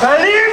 Tá ali!